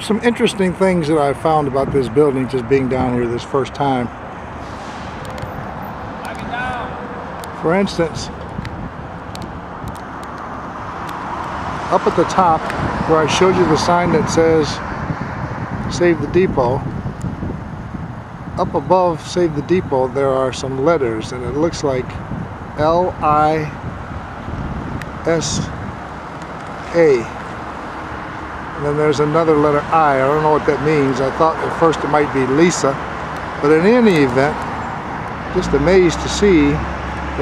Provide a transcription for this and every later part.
some interesting things that I found about this building just being down here this first time. For instance, up at the top where I showed you the sign that says Save the Depot, up above Save the Depot there are some letters and it looks like L-I-S-A and then there's another letter I. I don't know what that means. I thought at first it might be Lisa. But in any event, just amazed to see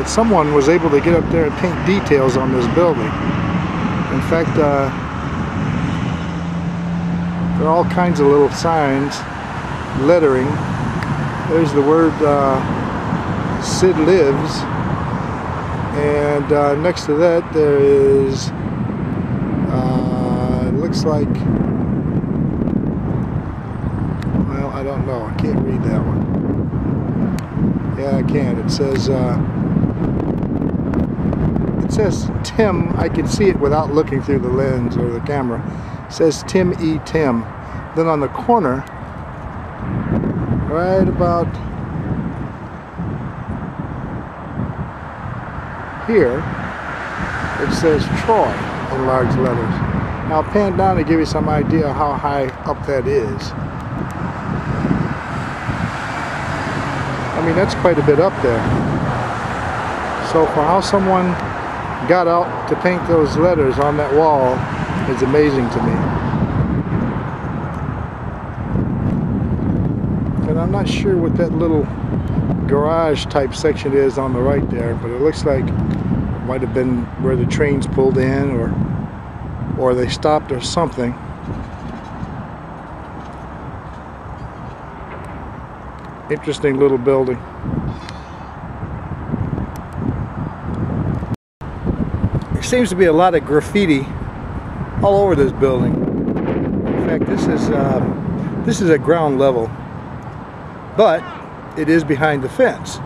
that someone was able to get up there and paint details on this building. In fact, uh, there are all kinds of little signs, lettering. There's the word uh, Sid Lives. And uh, next to that there is looks like, well, I don't know. I can't read that one. Yeah, I can. It says, uh, it says Tim. I can see it without looking through the lens or the camera. It says Tim E. Tim. Then on the corner, right about here, it says Troy in large letters. Now pan down to give you some idea how high up that is. I mean, that's quite a bit up there. So for how someone got out to paint those letters on that wall is amazing to me. And I'm not sure what that little garage type section is on the right there, but it looks like it might have been where the trains pulled in or or they stopped or something. Interesting little building. There seems to be a lot of graffiti all over this building. In fact, this is uh, this is at ground level, but it is behind the fence.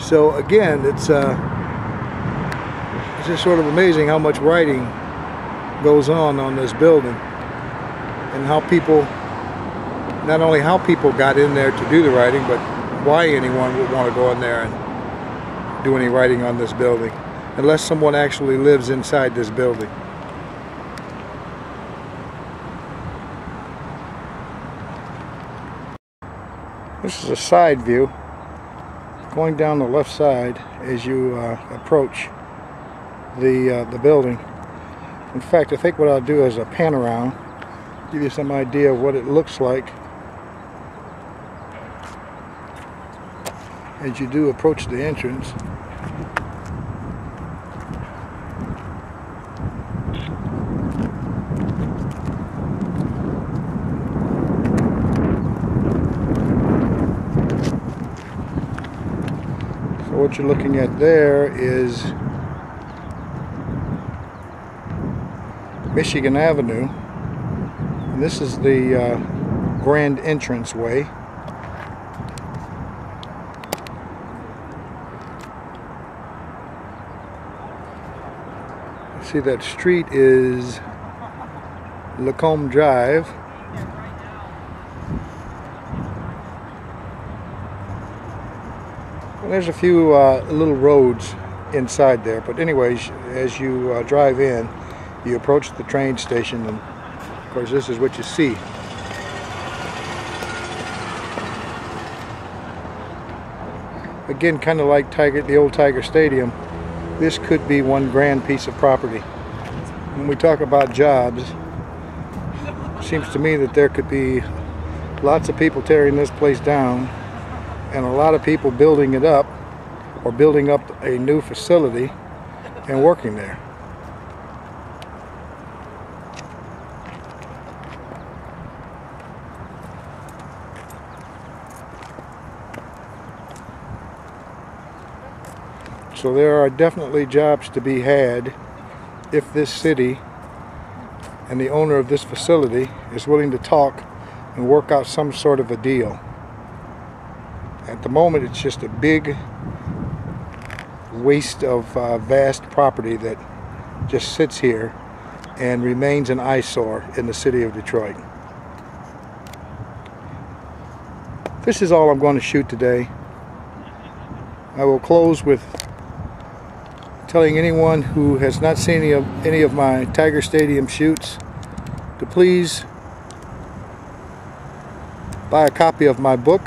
So again, it's uh, it's just sort of amazing how much writing goes on on this building and how people not only how people got in there to do the writing but why anyone would want to go in there and do any writing on this building unless someone actually lives inside this building. This is a side view. Going down the left side as you uh, approach the uh, the building in fact, I think what I'll do is a pan around, give you some idea of what it looks like as you do approach the entrance. So what you're looking at there is Michigan Avenue. And this is the uh, grand entrance way. See that street is Lacombe Drive. there's a few uh, little roads inside there, but anyways, as you uh, drive in, you approach the train station and of course this is what you see. Again kind of like Tiger the old Tiger Stadium this could be one grand piece of property. When we talk about jobs it seems to me that there could be lots of people tearing this place down and a lot of people building it up or building up a new facility and working there So there are definitely jobs to be had if this city and the owner of this facility is willing to talk and work out some sort of a deal. At the moment, it's just a big waste of uh, vast property that just sits here and remains an eyesore in the city of Detroit. This is all I'm going to shoot today. I will close with telling anyone who has not seen any of, any of my Tiger Stadium shoots to please buy a copy of my book.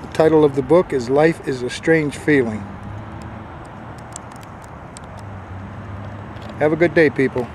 The title of the book is Life is a Strange Feeling. Have a good day, people.